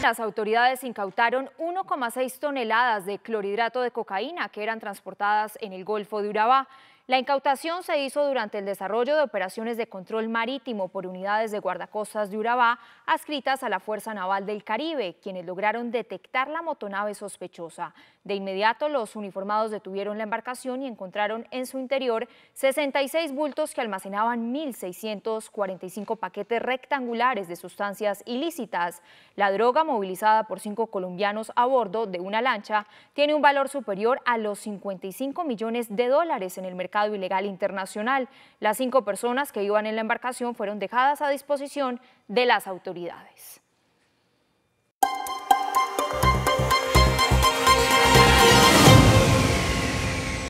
las autoridades incautaron 1,6 toneladas de clorhidrato de cocaína que eran transportadas en el Golfo de Urabá. La incautación se hizo durante el desarrollo de operaciones de control marítimo por unidades de guardacostas de Urabá adscritas a la Fuerza Naval del Caribe, quienes lograron detectar la motonave sospechosa. De inmediato, los uniformados detuvieron la embarcación y encontraron en su interior 66 bultos que almacenaban 1.645 paquetes rectangulares de sustancias ilícitas. La droga, movilizada por cinco colombianos a bordo de una lancha, tiene un valor superior a los 55 millones de dólares en el mercado ilegal internacional. Las cinco personas que iban en la embarcación fueron dejadas a disposición de las autoridades.